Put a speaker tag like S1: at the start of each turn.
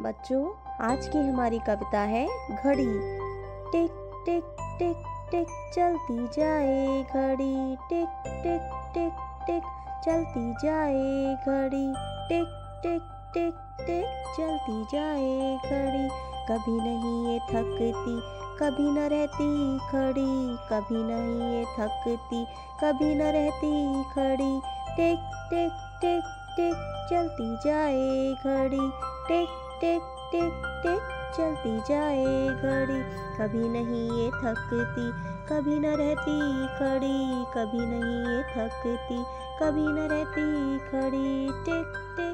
S1: बच्चों आज की हमारी कविता है घड़ी टिक टिक टिक टिक चलती जाए घड़ी टिक टिक टिक टिक चलती जाए घड़ी टिक टिक टिक टिक चलती जाए घड़ी कभी नहीं ये थकती कभी न रहती खड़ी कभी नहीं ये थकती कभी न रहती खड़ी टिक टिक टिक टिक चलती जाए घड़ी टिक टिक टिक टिक चलती जाए घड़ी। कभी नहीं ये थकती, कभी न रहती खड़ी। कभी नहीं ये थकती, कभी न रहती खड़ी। टिक टिक